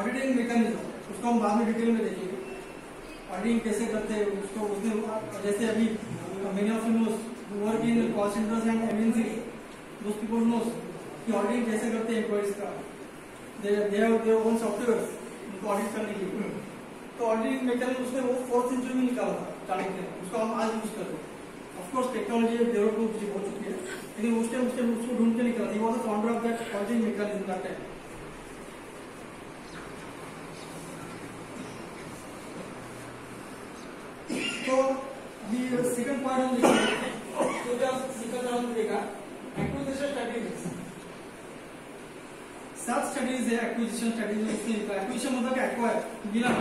Auditing mechanism उसको हम बाद में डिटेल में देखेंगे। ऑडिटिंग कैसे करते हैं, उसको उसने, जैसे अभी many of you work in call centres and MNC those people knows कि ऑडिटिंग कैसे करते हैं एम्प्लॉइज का। They have their own software उनको ऑडिट करने के लिए। तो ऑडिटिंग मैकेनिज्म उसने वो फोर्थ सेंचुरी में निकाला था चाणक्य उसको हम आज यूज़ करते हैं। ऑफकोर्स टेक्नोलॉजी डेवलप हो चुकी है, लेकिन उस टाइम उस टाइम उसको ढूंढ के निकाला। He was founder of that auditing mechanism that time तो अभी हम देखेंगे तो स्ट्रेटेजीज सात स्टडीज़ है एक्विजिशन स्ट्रेटेजी उसने एक्विजिशन मतलब एक्वायर बिना